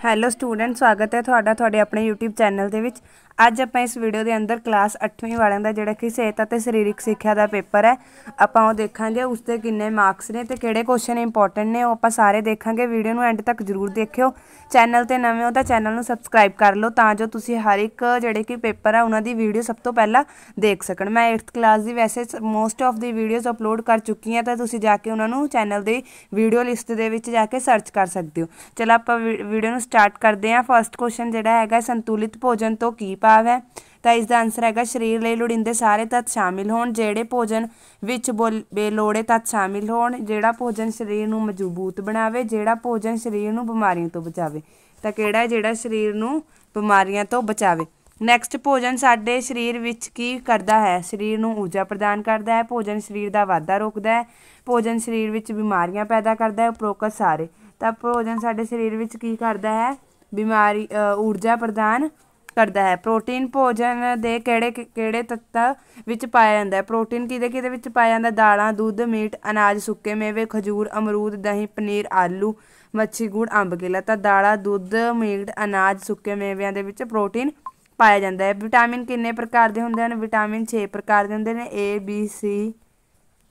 Hello student ਸਵਾਗਤ ਹੈ ਤੁਹਾਡਾ ਤੁਹਾਡੇ ਆਪਣੇ YouTube ਚੈਨਲ ਦੇ ਵਿੱਚ। ਅੱਜ ਆਪਾਂ ਇਸ ਵੀਡੀਓ ਦੇ ਅੰਦਰ ਕਲਾਸ 8ਵੀਂ ਵਾਲਿਆਂ ਦਾ ਜਿਹੜਾ ਕਿ ਸਿਹਤ ਅਤੇ ਸਰੀਰਕ ਸਿੱਖਿਆ ਦਾ ਪੇਪਰ ਹੈ, ਆਪਾਂ ਉਹ ਦੇਖਾਂਗੇ ਉਸ ਦੇ ਕਿੰਨੇ ਮਾਰਕਸ ਨੇ ਤੇ ਕਿਹੜੇ ਕੁਐਸਚਨ ਇੰਪੋਰਟੈਂਟ ਨੇ, ਉਹ ਆਪਾਂ ਸਾਰੇ ਦੇਖਾਂਗੇ। ਵੀਡੀਓ ਨੂੰ ਐਂਡ ਤੱਕ ਜ਼ਰੂਰ ਦੇਖਿਓ। ਚੈਨਲ ਤੇ ਨਵੇਂ ਹੋ ਤਾਂ ਚੈਨਲ ਨੂੰ ਸਬਸਕ੍ਰਾਈਬ ਕਰ ਲਓ, ਤਾਂ ਜੋ ਤੁਸੀਂ ਹਰ ਇੱਕ ਜਿਹੜੇ ਕਿ ਪੇਪਰ ਆ, ਉਹਨਾਂ ਦੀ ਵੀਡੀਓ ਸਭ ਤੋਂ ਪਹਿਲਾਂ ਦੇਖ ਸਕਣ। ਮੈਂ 8th ਕਲਾਸ ਦੀ ਵੈਸੇ most of the videos upload ਕਰ ਚੁੱਕੀ ਹਾਂ, ਤਾਂ ਤੁਸੀਂ ਜਾ ਕੇ ਉਹਨਾਂ ਨੂੰ ਚੈਨਲ ਦੀ ਵੀਡੀਓ ਲਿਸਟ ਦੇ ਵਿੱਚ ਜਾ ਕੇ ਸਰਚ ਕਰ ਸਕਦੇ ਹੋ। ਚਲੋ ਆਪਾਂ ਵੀਡੀਓ ਨੂੰ ਸਟਾਰਟ ਕਰਦੇ ਹਾਂ। ਫਰਸਟ ਕੁਐਸਚਨ ਜਿਹੜਾ ਹੈਗਾ, ਸੰਤੁਲਿਤ ਭੋਜਨ ਤੋਂ ਕੀ ਭਾਵ ਹੈ? ਤਾਂ ਇਸ ਦਾ ਆਨਸਰ ਹੈਗਾ, ਸਰੀਰ ਲਈ ਲੋੜੀਂਦੇ ਸਾਰੇ ਤੱਤ ਸ਼ਾਮਿਲ ਹੋਣ, ਜਿਹੜੇ ਭੋਜਨ ਵਿੱਚ ਬੇਲੋੜੇ ਤੱਤ ਸ਼ਾਮਿਲ ਹੋਣ, ਜਿਹੜਾ ਭੋਜਨ ਸਰੀਰ ਨੂੰ ਮਜ਼ਬੂਤ ਬਣਾਵੇ, ਜਿਹੜਾ ਭੋਜਨ ਸਰੀਰ ਨੂੰ ਬਿਮਾਰੀਆਂ ਤੋਂ ਬਚਾਵੇ। ਤਾਂ ਕਿਹੜਾ ਜਿਹੜਾ ਸਰੀਰ ਨੂੰ ਬਿਮਾਰੀਆਂ ਤੋਂ ਬਚਾਵੇ? ਨੈਕਸਟ ਭੋਜਨ ਸਾਡੇ ਸਰੀਰ ਵਿੱਚ ਕੀ ਕਰਦਾ ਹੈ? ਸਰੀਰ ਨੂੰ ਊਰਜਾ ਪ੍ਰਦਾਨ ਕਰਦਾ ਹੈ, ਭੋਜਨ ਸਰੀਰ ਦਾ ਵਾਧਾ ਰੋਕਦਾ ਹੈ, ਭੋਜਨ ਸਰੀਰ ਵਿੱਚ ਬਿਮਾਰੀਆਂ ਪੈਦਾ ਕਰਦਾ ਹੈ, ਉਪਰੋਕਤ ਸਾਰੇ। ਤਾਂ ਭੋਜਨ ਸਾਡੇ ਸਰੀਰ ਵਿੱਚ ਕੀ ਕਰਦਾ ਹੈ? ਬਿਮਾਰੀ ਊਰਜਾ ਪ੍ਰਦਾਨ ਕਰਦਾ ਹੈ। ਪ੍ਰੋਟੀਨ ਭੋਜਨ ਦੇ ਕਿਹੜੇ ਕਿਹੜੇ ਤੱਤਾਂ ਵਿੱਚ ਪਾਇਆ ਜਾਂਦਾ ਹੈ? ਪ੍ਰੋਟੀਨ ਕਿਹਦੇ ਕਿਹਦੇ ਵਿੱਚ ਪਾਇਆ ਜਾਂਦਾ? ਦਾਲਾਂ, ਦੁੱਧ, ਮੀਟ, ਅਨਾਜ, ਸੁੱਕੇ ਮੇਵੇ, ਖਜੂਰ, ਅਮਰੂਦ, ਦਹੀਂ, ਪਨੀਰ, ਆਲੂ, ਮੱਛੀ, ਗੁੜ, ਅੰਬ, ਕੇਲਾ। ਤਾਂ ਦਾਲਾਂ, ਦੁੱਧ, ਮੀਟ, ਅਨਾਜ, ਸੁੱਕੇ ਮੇਵਿਆਂ ਦੇ ਵਿੱਚ ਪ੍ਰੋਟੀਨ ਪਾਇਆ ਜਾਂਦਾ ਹੈ। ਵਿਟਾਮਿਨ ਕਿੰਨੇ ਪ੍ਰਕਾਰ ਦੇ ਹੁੰਦੇ ਹਨ? ਵਿਟਾਮਿਨ 6 ਪ੍ਰਕਾਰ ਦੇ ਹੁੰਦੇ ਨੇ। A, B, C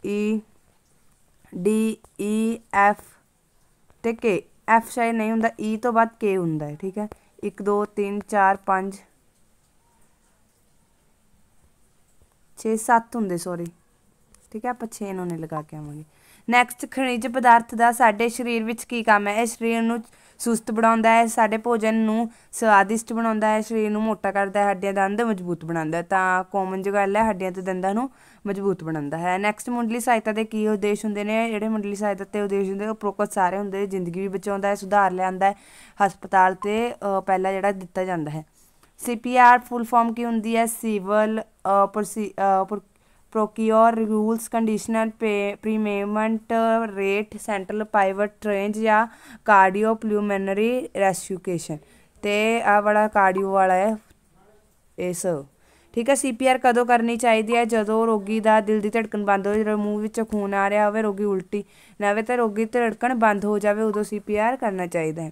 E D E F ਤੇ K, F ਸ਼ਾਇਦ ਨਹੀਂ ਹੁੰਦਾ E ਤੋਂ ਬਾਅਦ K ਹੁੰਦਾ ਹੈ, ਠੀਕ ਹੈ? 1 2 3 4 5 6 7 ਹੁੰਦੇ ਸੌਰੀ ਠੀਕ ਹੈ? ਆਪਾਂ 6 ਨੂੰ ਨਹੀਂ ਲਗਾ ਕੇ ਆਵਾਂਗੇ। ਨੈਕਸਟ ਖਣਿਜ ਪਦਾਰਥ ਦਾ ਸਾਡੇ ਸਰੀਰ ਵਿੱਚ ਕੀ ਕੰਮ ਹੈ? ਇਹ ਸਰੀਰ ਨੂੰ ਸੁਸਤ ਬਣਾਉਂਦਾ ਹੈ, ਸਾਡੇ ਭੋਜਨ ਨੂੰ ਸਵਾਦਿਸ਼ਟ ਬਣਾਉਂਦਾ ਹੈ, ਸਰੀਰ ਨੂੰ ਮੋਟਾ ਕਰਦਾ ਹੈ, ਹੱਡੀਆਂ ਦੰਦ ਮਜ਼ਬੂਤ ਬਣਾਉਂਦਾ ਤਾਂ ਕਾਮਨ ਜੋ ਗੱਲ ਹੈ, ਹੱਡੀਆਂ ਤੇ ਦੰਦਾਂ ਨੂੰ ਮਜ਼ਬੂਤ ਬਣਾਉਂਦਾ ਹੈ। ਨੈਕਸਟ ਮੁੰਡਲੀ ਸਹਾਇਤਾ ਦੇ ਕੀ ਉਦੇਸ਼ ਹੁੰਦੇ ਨੇ? ਜਿਹੜੇ ਮੁੰਡਲੀ ਸਹਾਇਤਾ ਤੇ ਉਦੇਸ਼ ਹੁੰਦੇ ਉਹ ਪ੍ਰੋਕਤ ਸਾਰੇ ਹੁੰਦੇ ਜ਼ਿੰਦਗੀ ਵੀ ਬਚਾਉਂਦਾ ਹੈ, ਸੁਧਾਰ ਲਿਆਂਦਾ ਹੈ, ਹਸਪਤਾਲ ਤੇ ਪਹਿਲਾ ਜਿਹੜਾ ਦਿੱਤਾ ਜਾਂਦਾ ਹੈ। ਸੀਪੀਆਰ ਫੁੱਲ ਫਾਰਮ ਕੀ ਹੁੰਦੀ ਹੈ? ਸਿਵਲ ਪ੍ਰੋਕਿਓਰ ਰੂਲਸ ਕੰਡੀਸ਼ਨਰ ਪੇ ਪ੍ਰੀਮੇਮੈਂਟ ਰੇਟ ਸੈਂਟਰਲ ਪਾਈਵਟ ਰੇਂਜ ਜਾਂ ਕਾਰਡੀਓ ਪਲੂਮਨਰੀ ਰੈਸਕਿਊਕੇਸ਼ਨ ਤੇ ਆ ਵਾਲਾ ਕਾਰਡੀਓ ਵਾਲਾ ਹੈ, ਇਸ। ਠੀਕ ਹੈ ਸੀਪੀਆਰ ਕਦੋਂ ਕਰਨੀ ਚਾਹੀਦੀ ਹੈ? ਜਦੋਂ ਰੋਗੀ ਦਾ ਦਿਲ ਦੀ ਧੜਕਣ ਬੰਦ ਹੋ ਜਾਵੇ ਮੂੰਹ ਵਿੱਚੋਂ ਖੂਨ ਆ ਰਿਹਾ ਹੋਵੇ, ਰੋਗੀ ਉਲਟੀ ਨਾ ਹੋਵੇ, ਤਾਂ ਰੋਗੀ ਦੀ ਧੜਕਣ ਬੰਦ ਹੋ ਜਾਵੇ, ਉਦੋਂ ਸੀਪੀਆਰ ਕਰਨਾ ਚਾਹੀਦਾ ਹੈ।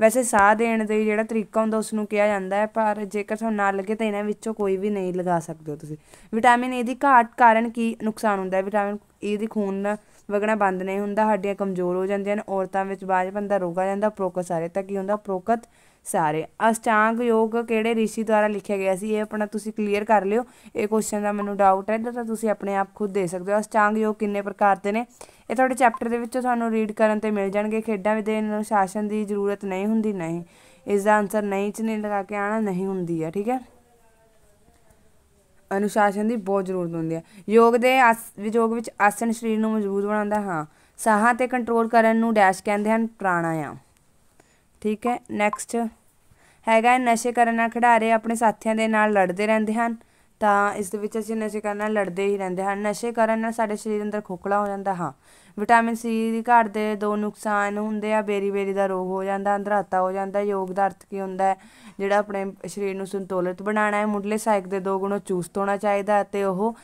ਵੈਸੇ ਸਾਹ ਦੇਣ ਦੇ ਜਿਹੜਾ ਤਰੀਕਾ ਹੁੰਦਾ ਉਸ ਨੂੰ ਕਿਹਾ ਜਾਂਦਾ ਹੈ, ਪਰ ਜੇਕਰ ਤੁਹਾਨੂੰ ਨਾ ਲੱਗੇ ਤਾਂ ਇਹਨਾਂ ਵਿੱਚੋਂ ਕੋਈ ਵੀ ਨਹੀਂ ਲਗਾ ਸਕਦੇ ਹੋ ਤੁਸੀਂ। ਵਿਟਾਮਿਨ ਏ ਦੀ ਘਾਟ ਕਾਰਨ ਕੀ ਨੁਕਸਾਨ ਹੁੰਦਾ ਹੈ? ਵਿਟਾਮਿਨ ਏ ਦੀ ਖੂਨ ਵਗਣਾ ਬੰਦ ਨਹੀਂ ਹੁੰਦਾ, ਹੱਡੀਆਂ ਕਮਜ਼ੋਰ ਹੋ ਜਾਂਦੀਆਂ ਨੇ, ਔਰਤਾਂ ਵਿੱਚ ਬਾਜਪਨ ਦਾ ਰੋਗ ਆ ਜਾਂਦਾ ਪ੍ਰੋਕਤ ਸਾਰੇ ਤਾਂ ਕੀ ਹੁੰਦਾ? ਪ੍ਰੋਕਤ ਸਾਰੇ। ਅਸ਼ਟਾਂਗ ਯੋਗ ਕਿਹੜੇ ਰਿਸ਼ੀ ਦੁਆਰਾ ਲਿਖਿਆ ਗਿਆ ਸੀ? ਇਹ ਆਪਣਾ ਤੁਸੀਂ ਕਲੀਅਰ ਕਰ ਲਿਓ। ਇਹ ਕੁਐਸਚਨ ਦਾ ਮੈਨੂੰ ਡਾਊਟ ਹੈ ਤਾਂ ਤੁਸੀਂ ਆਪਣੇ ਆਪ ਖੁਦ ਦੇ ਸਕਦੇ ਹੋ। ਅਸ਼ਟਾਂਗ ਯੋਗ ਕਿੰਨੇ ਪ੍ਰਕਾਰ ਦੇ ਨੇ? ਇਹ ਤੁਹਾਡੇ ਚੈਪਟਰ ਦੇ ਵਿੱਚੋਂ ਤੁਹਾਨੂੰ ਰੀਡ ਕਰਨ ਤੇ ਮਿਲ ਜਾਣਗੇ। ਖੇਡਾਂ ਦੇ ਅਨੁਸ਼ਾਸਨ ਦੀ ਜ਼ਰੂਰਤ ਨਹੀਂ ਹੁੰਦੀ, ਨਹੀਂ। ਇਸ ਦਾ ਆਨਸਰ ਨਹੀਂ ਚ ਨਹੀਂ ਲਗਾ ਕੇ ਆਣਾ ਨਹੀਂ ਹੁੰਦੀ ਹੈ ਠੀਕ ਹੈ? ਅਨੁਸ਼ਾਸਨ ਦੀ ਬਹੁਤ ਜ਼ਰੂਰਤ ਹੁੰਦੀ ਹੈ ਯੋਗ ਦੇ ਯੋਗ ਵਿੱਚ ਆਸਣ ਸਰੀਰ ਨੂੰ ਮਜ਼ਬੂਤ ਬਣਾਉਂਦਾ, ਹਾਂ। ਸਾਹਾਂ ਤੇ ਕੰਟਰੋਲ ਕਰਨ ਨੂੰ ਡੈਸ਼ ਕਹਿੰਦੇ ਹਨ ਪ੍ਰਾਣਾਯਾਮ। ਠੀਕ ਹੈ? ਨੈਕਸਟ ਹੈਗਾ ਨਸ਼ੇ ਕਰਨ ਨਾਲ ਖਿਡਾਰੇ ਆਪਣੇ ਸਾਥੀਆਂ ਦੇ ਨਾਲ ਲੜਦੇ ਰਹਿੰਦੇ ਹਨ। ਤਾਂ ਇਸ ਦੇ ਵਿੱਚ ਅਸੀਂ ਨਸ਼ੇ ਕਰਨ ਨਾਲ ਲੜਦੇ ਹੀ ਰਹਿੰਦੇ ਹਨ ਨਸ਼ੇ ਕਰਨ ਨਾਲ ਸਾਡੇ ਸਰੀਰ ਅੰਦਰ ਖੋਖਲਾ ਹੋ ਜਾਂਦਾ, ਹਾਂ। ਵਿਟਾਮਿਨ ਸੀ ਦੀ ਘਾਟ ਦੇ ਦੋ ਨੁਕਸਾਨ ਹੁੰਦੇ ਆ, ਬੇਰੀ ਬੇਰੀ ਦਾ ਰੋਗ ਹੋ ਜਾਂਦਾ, ਅੰਧਰਾਤਾ ਹੋ ਜਾਂਦਾ, ਯੋਗ ਦਾ ਅਰਥ ਕੀ ਹੁੰਦਾ ਹੈ? ਜਿਹੜਾ ਆਪਣੇ ਸਰੀਰ ਨੂੰ ਸੰਤੁਲਿਤ ਬਣਾਉਣਾ ਹੈ, ਮੁੱਢਲੇ ਸਹਾਇਕ ਦੇ ਦੋ ਗੁਣੋਂ ਚੁਸਤ ਹੋਣਾ ਚਾਹੀਦਾ ਅਤੇ ਉਹ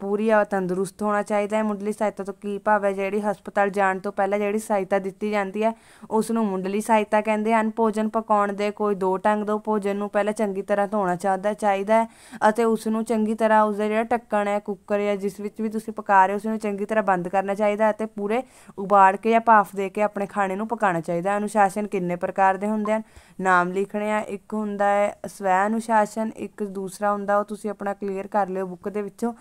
ਪੂਰੀ ਤੰਦਰੁਸਤ ਹੋਣਾ ਚਾਹੀਦਾ ਹੈ। ਮੁੱਢਲੀ ਸਹਾਇਤਾ ਤੋਂ ਕੀ ਭਾਵ ਹੈ? ਜਿਹੜੀ ਹਸਪਤਾਲ ਜਾਣ ਤੋਂ ਪਹਿਲਾਂ ਜਿਹੜੀ ਸਹਾਇਤਾ ਦਿੱਤੀ ਜਾਂਦੀ ਹੈ ਉਸ ਨੂੰ ਮੁੱਢਲੀ ਸਹਾਇਤਾ ਕਹਿੰਦੇ ਹਨ। ਭੋਜਨ ਪਕਾਉਣ ਦੇ ਕੋਈ ਦੋ ਢੰਗ ਦੋ, ਭੋਜਨ ਨੂੰ ਪਹਿਲਾਂ ਚੰਗੀ ਤਰ੍ਹਾਂ ਧੋਣਾ ਚਾਹਦਾ, ਚਾਹੀਦਾ ਹੈ ਅਤੇ ਉਸ ਨੂੰ ਚੰਗੀ ਤਰ੍ਹਾਂ ਉਸ ਦਾ ਜਿਹੜਾ ਢੱਕਣ ਹੈ, ਕੁੱਕਰ ਜਾਂ ਜਿਸ ਵਿੱਚ ਵੀ ਤੁਸੀਂ ਪਕਾ ਰਹੇ ਹੋ ਉਸ ਨੂੰ ਚੰਗੀ ਤਰ੍ਹਾਂ ਬੰਦ ਕਰਨਾ ਚਾਹੀਦਾ ਅਤੇ ਪੂਰੇ ਉਬਾਲ ਕੇ ਜਾਂ ਭਾਫ ਦੇ ਕੇ ਆਪਣੇ ਖਾਣੇ ਨੂੰ ਪਕਾਉਣਾ ਚਾਹੀਦਾ ਅਨੁਸ਼ਾਸਨ ਕਿੰਨੇ ਪ੍ਰਕਾਰ ਦੇ ਹੁੰਦੇ ਹਨ? ਨਾਮ ਲਿਖਣੇ ਆ, ਇੱਕ ਹੁੰਦਾ ਹੈ ਸਵੈ ਅਨੁਸ਼ਾਸਨ, ਇੱਕ ਦੂਸਰਾ ਹੁੰਦਾ ਉਹ ਤੁਸੀਂ ਆਪਣਾ ਕਲੀਅਰ ਕਰ ਲਿਓ ਬੁੱਕ ਦੇ ਵਿੱਚੋਂ।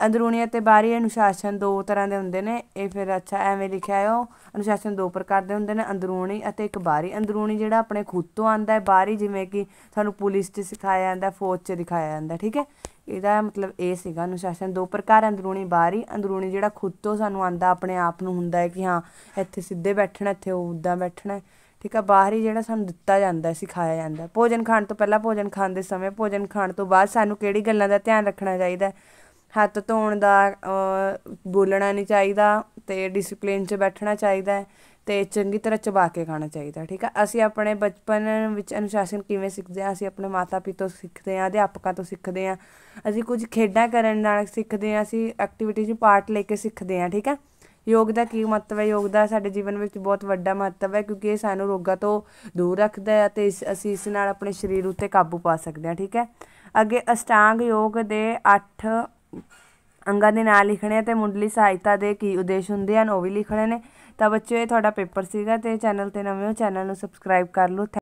ਅੰਦਰੂਨੀ ਅਤੇ ਬਾਹਰੀ ਅਨੁਸ਼ਾਸਨ ਦੋ ਤਰ੍ਹਾਂ ਦੇ ਹੁੰਦੇ ਨੇ। ਇਹ ਫਿਰ ਅੱਛਾ ਐਵੇਂ ਲਿਖਿਆ ਹੈ ਉਹ, ਅਨੁਸ਼ਾਸਨ ਦੋ ਪ੍ਰਕਾਰ ਦੇ ਹੁੰਦੇ ਨੇ, ਅੰਦਰੂਨੀ ਅਤੇ ਇੱਕ ਬਾਹਰੀ। ਅੰਦਰੂਨੀ ਜਿਹੜਾ ਆਪਣੇ ਖੁਦ ਤੋਂ ਆਂਦਾ ਹੈ, ਬਾਹਰੀ ਜਿਵੇਂ ਕਿ ਸਾਨੂੰ ਪੁਲਿਸ 'ਚ ਸਿਖਾਇਆ ਜਾਂਦਾ, ਫੌਜ 'ਚ ਦਿਖਾਇਆ ਜਾਂਦਾ, ਠੀਕ ਹੈ? ਇਹਦਾ ਮਤਲਬ ਇਹ ਸੀਗਾ ਅਨੁਸ਼ਾਸਨ ਦੋ ਪ੍ਰਕਾਰ, ਅੰਦਰੂਨੀ, ਬਾਹਰੀ। ਅੰਦਰੂਨੀ ਜਿਹੜਾ ਖੁਦ ਤੋਂ ਸਾਨੂੰ ਆਂਦਾ ਆਪਣੇ ਆਪ ਨੂੰ ਹੁੰਦਾ ਹੈ ਕਿ ਹਾਂ, ਇੱਥੇ ਸਿੱਧੇ ਬੈਠਣਾ, ਇੱਥੇ ਉਦਾਂ ਬੈਠਣਾ ਠੀਕ ਆ? ਬਾਹਰੀ ਜਿਹੜਾ ਸਾਨੂੰ ਦਿੱਤਾ ਜਾਂਦਾ ਸਿਖਾਇਆ ਜਾਂਦਾ ਭੋਜਨ ਖਾਣ ਤੋਂ ਪਹਿਲਾਂ ਭੋਜਨ ਖਾਣ ਦੇ ਸਮੇਂ, ਭੋਜਨ ਖਾਣ ਤੋਂ ਬਾਅਦ ਸਾਨੂੰ ਕਿਹੜੀ ਗੱਲਾਂ ਦਾ ਧਿਆਨ ਰੱਖਣਾ ਚਾਹੀਦਾ ਹੱਥ ਧੋਣ ਦਾ ਬੋਲਣਾ ਨਹੀਂ ਚਾਹੀਦਾ ਤੇ ਡਿਸਪਲਿਨ 'ਚ ਬੈਠਣਾ ਚਾਹੀਦਾ ਹੈ ਤੇ ਚੰਗੀ ਤਰ੍ਹਾਂ ਚਬਾ ਕੇ ਖਾਣਾ ਚਾਹੀਦਾ ਠੀਕ ਆ? ਅਸੀਂ ਆਪਣੇ ਬਚਪਨ ਵਿੱਚ ਅਨੁਸ਼ਾਸਨ ਕਿਵੇਂ ਸਿੱਖਦੇ ਆ ਅਸੀਂ ਆਪਣੇ ਮਾਤਾ ਪਿਤਾ ਤੋਂ ਸਿੱਖਦੇ ਆ ਅਧਿਆਪਕਾਂ ਤੋਂ ਸਿੱਖਦੇ ਆ ਅਸੀਂ ਕੁਝ ਖੇਡਾਂ ਕਰਨ ਨਾਲ ਸਿੱਖਦੇ ਆ ਅਸੀਂ ਐਕਟੀਵਿਟੀ 'ਚ ਪਾਰਟ ਲੈ ਕੇ ਸਿੱਖਦੇ ਆ ਠੀਕ ਆ? ਯੋਗ ਦਾ ਕੀ ਮਹੱਤਵ ਹੈ? ਯੋਗ ਦਾ ਸਾਡੇ ਜੀਵਨ ਵਿੱਚ ਬਹੁਤ ਵੱਡਾ ਮਹੱਤਵ ਹੈ ਕਿਉਂਕਿ ਇਹ ਸਾਨੂੰ ਰੋਗਾਂ ਤੋਂ ਦੂਰ ਰੱਖਦਾ ਹੈ ਅਤੇ ਇਸ, ਅਸੀਂ ਇਸ ਨਾਲ ਆਪਣੇ ਸਰੀਰ ਉੱਤੇ ਕਾਬੂ ਪਾ ਸਕਦੇ ਹਾਂ, ਠੀਕ ਹੈ? ਅੱਗੇ ਅਸ਼ਟਾਂਗ ਯੋਗ ਦੇ 8 ਅੰਗਾਂ ਦੇ ਨਾਂ ਲਿਖਣੇ ਆ ਤੇ ਮੁੱਢਲੀ ਸਹਾਇਤਾ ਦੇ ਕੀ ਉਦੇਸ਼ ਹੁੰਦੇ ਹਨ ਉਹ ਵੀ ਲਿਖਣੇ ਨੇ। ਤਾਂ ਬੱਚਿਓ, ਇਹ ਤੁਹਾਡਾ ਪੇਪਰ ਸੀਗਾ ਤੇ ਚੈਨਲ ਤੇ ਨਵੇਂ ਹੋ, ਚੈਨਲ ਨੂੰ ਸਬਸਕ੍ਰਾਈਬ ਕਰ ਲਓ।